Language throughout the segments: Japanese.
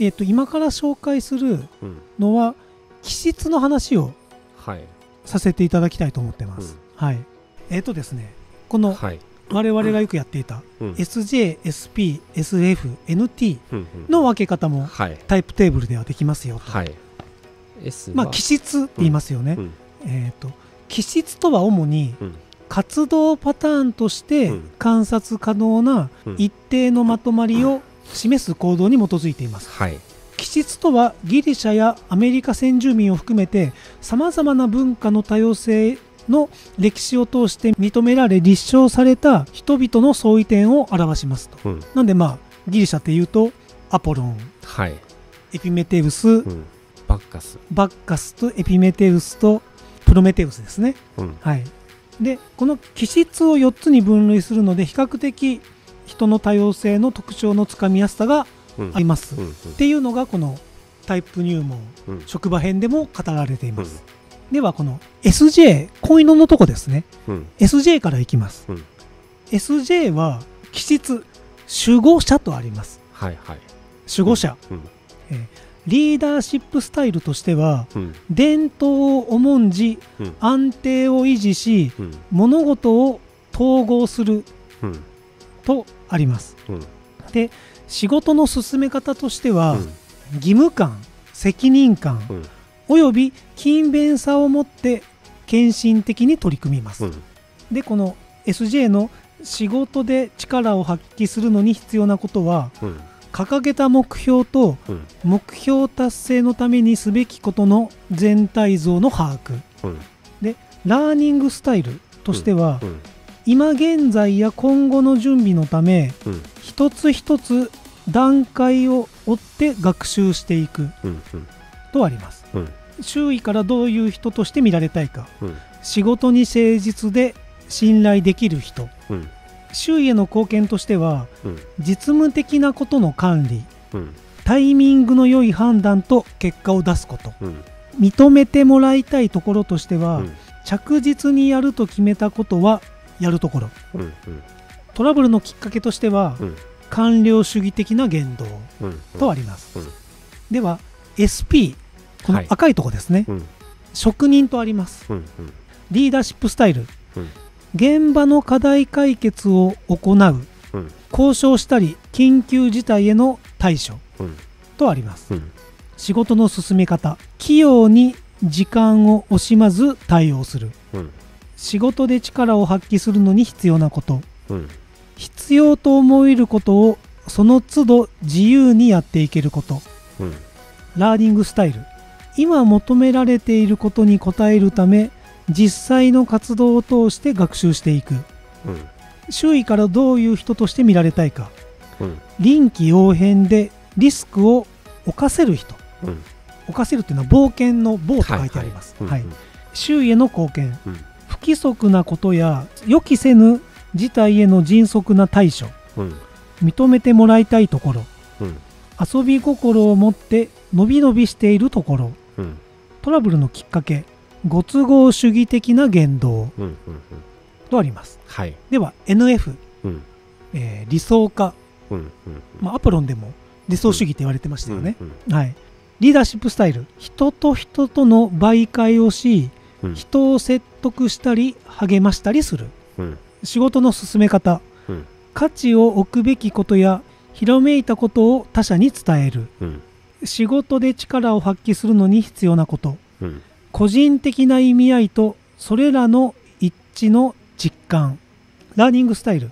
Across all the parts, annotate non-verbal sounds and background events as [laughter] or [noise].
えっと今から紹介するうん。のは気質の話をはい。させていただきたいと思ってます、はい。えっ、とですねこのはい。我々がよくやっていたうん。SJSPSFNT の分け方もはい。タイプテーブルではできますよと、はい。まあ気質って言いますよね、うん。えっ、と気質とは主にうん。活動パターンとしてうん。観察可能なうん。一定のまとまりを示す行動に基づいています。はい。気質とはギリシャやアメリカ先住民を含めてさまざまな文化の多様性の歴史を通して認められ立証された人々の相違点を表しますと。うん。なんでまあギリシャっていうとアポロン。はい。エピメテウス。うん。バッカス。バッカスとエピメテウスとプロメテウスですね。うん。はい。でこの気質を4つに分類するので比較的人の多様性の特徴のつかみやすさがうん。あります、っうんうん。ていうのがこのタイプ入門うん。職場編でも語られています、ではこの SJ 恋ののとこですね。うん。SJ からいきます、うん。SJ は気質守護者とあります。はいはい。守護者、うん。リーダーシップスタイルとしてはうん。伝統を重んじうん。安定を維持しうん。物事を統合するうん。とあります。うん。で仕事の進め方としては、うん。義務感責任感うん。および勤勉さを持って献身的に取り組みます、うん。でこの SJ の仕事で力を発揮するのに必要なことはうん。掲げた目標とうん。目標達成のためにすべきことの全体像の把握。うん。ラーニングスタイルとしては、うん今現在や今後の準備のためうん。一つ一つ段階を追って学習していくとあります。うん。周囲からどういう人として見られたいかうん。仕事に誠実で信頼できる人うん。周囲への貢献としてはうん。実務的なことの管理うん。タイミングの良い判断と結果を出すことうん。認めてもらいたいところとしては、うん。着実にやると決めたことはやるところ。うんうん。トラブルのきっかけとしては、うん。官僚主義的な言動うんとあります、うん。では SP このはい。赤いとこですね、うん。職人とあります。うん。リーダーシップスタイル、うん。現場の課題解決を行う。うん。交渉したり緊急事態への対処うん。とあります。うん。仕事の進め方。器用に時間を惜しまず対応する。うん仕事で力を発揮するのに必要なこと。うん。必要と思えることをその都度自由にやっていけること。うん。ラーニングスタイル。今求められていることに応えるため実際の活動を通して学習していく。うん。周囲からどういう人として見られたいか。うん。臨機応変でリスクを冒せる人。うん。冒せるっていうのは冒険の冒と書いてあります、はい周囲への貢献。うん。不規則なことや予期せぬ事態への迅速な対処。うん。認めてもらいたいところ。うん。遊び心を持ってのびのびしているところ。うん。トラブルのきっかけ。ご都合主義的な言動。とあります。はい。では NF、うん。えー理想化、うんうんまあ、アポロンでも理想主義って言われてましたよね、うんはい。リーダーシップスタイル。人と人との媒介をしうん人を説得したり励ましたりする。うん。仕事の進め方、うん。価値を置くべきことやひらめいたことを他者に伝える。うん。仕事で力を発揮するのに必要なこと。うん。個人的な意味合いとそれらの一致の実感。ラーニングスタイル。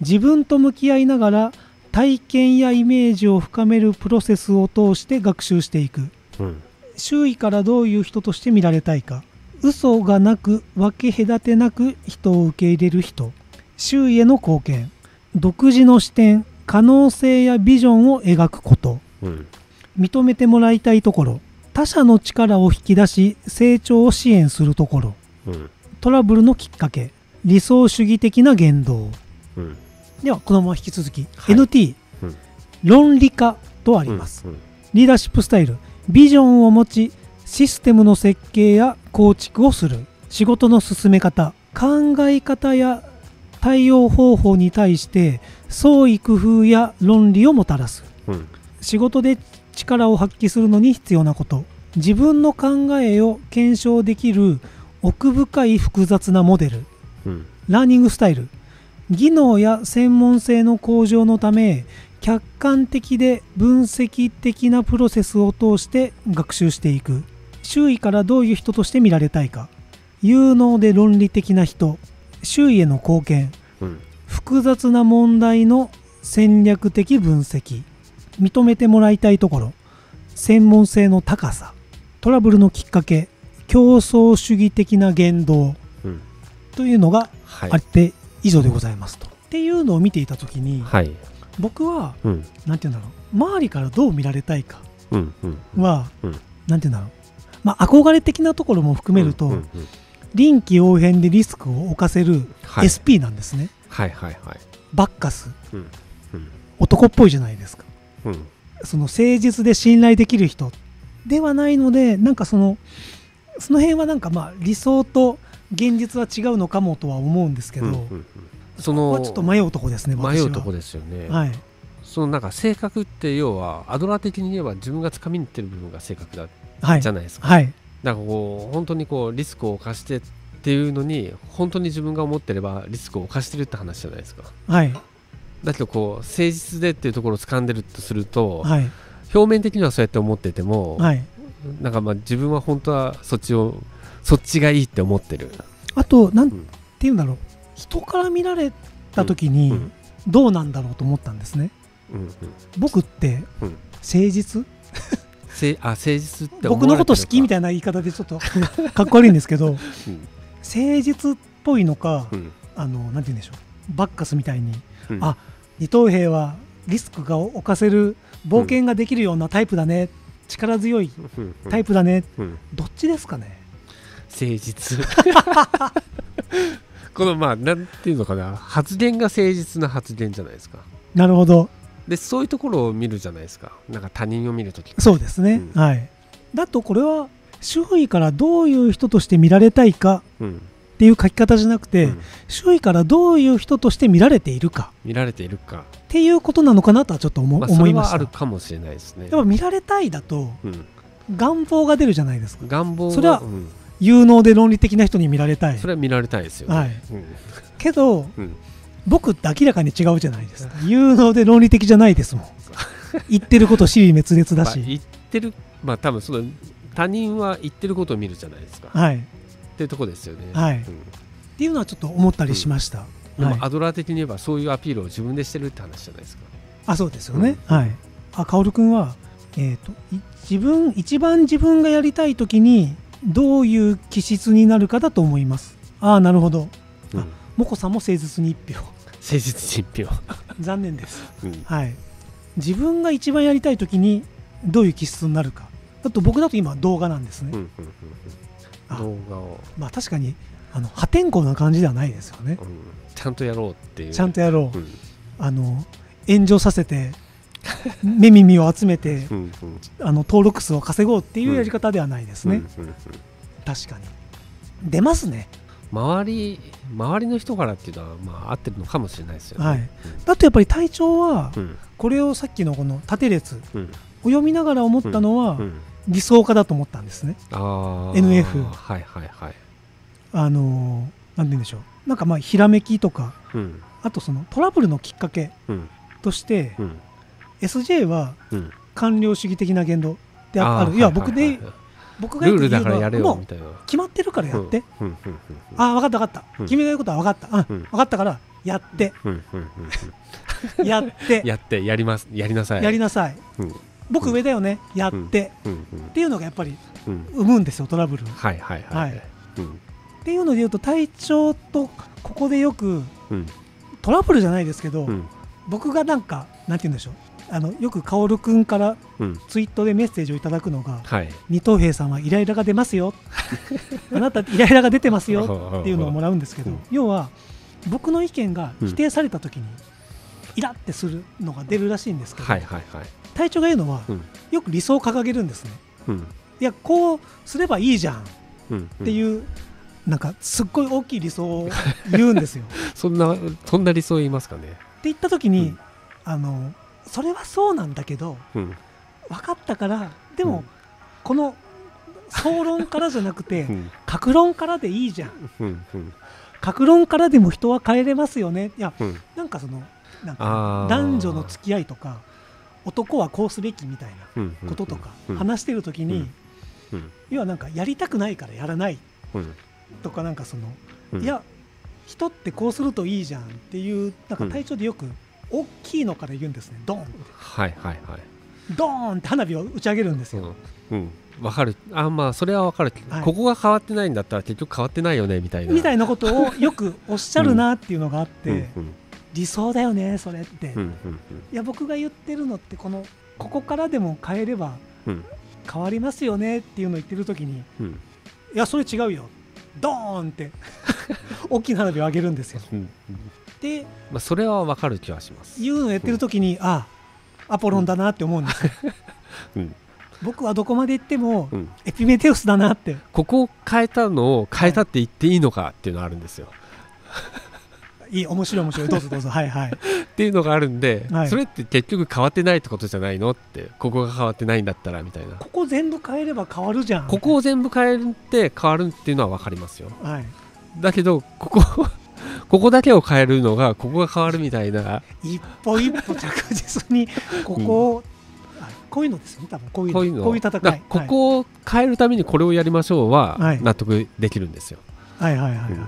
自分と向き合いながら体験やイメージを深めるプロセスを通して学習していく。うん。周囲からどういう人として見られたいか嘘がなく分け隔てなく人を受け入れる人。周囲への貢献。独自の視点。可能性やビジョンを描くこと。うん。認めてもらいたいところ。他者の力を引き出し成長を支援するところ。うん。トラブルのきっかけ。理想主義的な言動。うん。ではこのまま引き続き、はい。NT、うん。論理化とあります、うん。リーダーシップスタイル。ビジョンを持ちシステムの設計や構築をする。仕事の進め方。考え方や対応方法に対して創意工夫や論理をもたらす。うん。仕事で力を発揮するのに必要なこと。自分の考えを検証できる奥深い複雑なモデル。うん。ラーニングスタイル。技能や専門性の向上のため客観的で分析的なプロセスを通して学習していく周囲からどういう人として見られたいか。有能で論理的な人。周囲への貢献。うん。複雑な問題の戦略的分析。認めてもらいたいところ。専門性の高さ。トラブルのきっかけ。競争主義的な言動。うん。というのがはい。あって以上でございますと。っていうのを見ていた時にはい。僕はうん。何て言うんだろう。周りからどう見られたいかうんうんはうん。何て言うんだろうまあ憧れ的なところも含めるとうんうんうん。臨機応変でリスクを冒せるはい。SP なんですね。はいはいはい。バッカス。うん。うん。男っぽいじゃないですか。うん。その誠実で信頼できる人ではないのでなんかそのその辺はなんかまあ理想と現実は違うのかもとは思うんですけど、うんうんうん。そここのはちょっと迷うとこですね迷うとこですよね、はい。そのなんか性格って要はアドラー的に言えば自分が掴みにいってる部分が性格だはいじゃないですか、はい。なんかこう本当にこうリスクを冒してっていうのに本当に自分が思ってればリスクを冒してるって話じゃないですか。はい。だけどこう誠実でっていうところを掴んでるとすると、はい。表面的にはそうやって思ってても、はい。なんかまあ自分は本当はそっちをそっちがいいって思ってる、あとなんてうん言うんだろう。人から見られた時にうん。どうなんだろうと思ったんですね。うんうん、僕ってうん。誠実？せあ誠実って僕のこと好きみたいいな言い方でちょっと [laughs] かっこ悪いんですけどうん。誠実っぽいのかうん。あのなんて言うんでしょう。バッカスみたいにうん。あ二等兵はリスクが犯せる冒険ができるようなタイプだね、力強いタイプだね、うん。どっちですかね？誠実。このまあなんていうのかな。発言が誠実な発言じゃないですか。なるほどでそういうところを見るじゃないですか。なんか他人を見るとき。そうですね、うん。はい。だとこれは周囲からどういう人として見られたいかうん。っていう書き方じゃなくて、うん。周囲からどういう人として見られているか見られているか、っていうことなのかなとはちょっと思,、いましたるかもしれないですね。やっぱ見られたいだとうん、願望が出るじゃないですか。願望がそれはうん。有能で論理的な人に見られたい。それは見られたいですよね、はい。うん。けどうん僕って明らかに違うじゃないですか。有能で論理的じゃないですもん。言ってること尻滅裂だまあ、し、言ってるまあ多分その他人は言ってることを見るじゃないですか、はい、っっていうとこですよね、はい。うん。ていうのはちょっと思ったりしました、でもはい。アドラー的に言えばそういうアピールを自分でしてるって話じゃないですか。あそうですよね、はい。あ薫君は、えー、とい自分一番自分がやりたい時にどういう気質になるかだと思います。ああなるほど。うんあもこさんも誠実に一票。誠実に一票、残念です。うん。はい。自分が一番やりたい時にどういう気質になるか。あと僕だと今動画なんですね、うんうんうん動画を、まあ確かにあの破天荒な感じではないですよね。うん、ちゃんとやろうっていう。ちゃんとやろう、うん。あの炎上させて [laughs] 目耳を集めてあの登録数を稼ごうっていうやり方ではないですね、確かに。出ますね周り周りの人からっていうのはまあ合ってるのかもしれないですよね。はい。だとやっぱり体調はうん。これをさっきのこの縦列うん。を読みながら思ったのはうん。理想家だと思ったんですね。あー。NF はいはいはい。あのーなんて言うんでしょう。なんかまあひらめきとかうん。あとそのトラブルのきっかけうん。としてうん。SJ はうん。官僚主義的な言動である。いやは僕で僕がルールよく言からやもう。決まってるからやって。ああ分かった分かった。うん。君が言うことは分かった。あうん。分かったから [laughs] やって。やって。やってやりますやりなさい。やりなさい。うん。僕上だよね。やって。っていうのがやっぱりうん。生むんですよトラブル。をはいはいははい。っていうので言うと体調とここでよくうん。トラブルじゃないですけど、うん。僕がなんかなんて言うんでしょうあのよく薫君からうん。ツイートでメッセージをいただくのがはい。二等兵さんはイライラが出ますよ。[laughs] あなたイライラが出てますよ。[laughs] っていうのをもらうんですけど、うん。要は僕の意見が否定された時にイラってするのが出るらしいんですけど。隊長が言うのはうん。よく理想を掲げるんですね。うん。いやこうすればいいじゃん。っうん。ていう、なんかすっごい大きい理想を言うんですよ。[laughs] そんなそんな理想言いますかね。って言った時に、うん。あのそれはそうなんだけどうん。分かったからでも、うん。この総論からじゃなくてうん。格論からでいいじゃん。うんうん。格論からでも人は変えれますよね。いやうん。なんかそのなんか男女の付き合いとか男はこうすべきみたいうんなこととかうん。話してる時に、うん。要はなんかやりたくないからやらない。うん。とかなんかその、うん。いや人ってこうするといいじゃんっていうなんか体調でよく大きいのから言うんですね。ドーン。ってはいはいはい。ドーンって花火を打ち上げるんですよ、うん。うん。わかる。あまあそれはわかる、はい。ここが変わってないんだったら結局変わってないよねみたいな。みたいなことをよくおっしゃるなっていうのがあって、うんうん。理想だよねそれって、いうんうん。や僕が言ってるのってこのここからでも変えればうん。変わりますよねっていうのを言ってる時にうん。いやそれ違うよ。ドーンって [laughs] 大きな花火を上げるんですよ。うんうん。でまあそれはわかる気はします。いうのをやってる時に、あアポロンだなって思うんです。ようん。僕はどこまで行ってもうん。エピメテウスだなって。ここを変えたのを変えたって言っていいのかっていうのがあるんですよ、い。い面白い面白い。どうぞどうぞ。はいはい。っていうのがあるんで、はい。それって結局変わってないってことじゃないのってここが変わってないんだったらみたいな。ここ全部変えれば変わるじゃん。ここを全部変えるって変わるっていうのは分かりますよ。はい。だけどここここだけを変えるのがここが変わるみたいな。一歩一歩着実に [laughs] ここを、あこういうのですね。多分こういうの。こういうの。こういう戦い。だここを変えるためにこれをやりましょうははい。納得できるんですよ、はいはいはいはい、はいうん。っ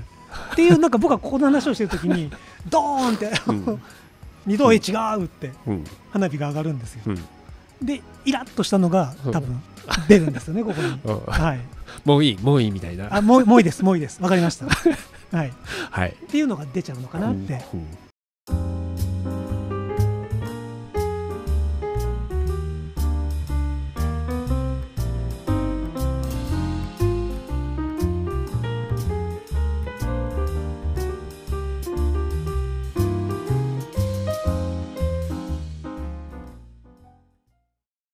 ていうなんか僕はここの話をしてる時にドーンって、うん。[laughs] 二度へ違うってうん。花火が上がるんですよ。うん。でイラッとしたのがうん。多分出るんですよねここに。[laughs] うん。はい。もういいもういいみたいな。あもうもういいですもういいです。わかりましたはい。はい。っていうのが出ちゃうのかなって。うん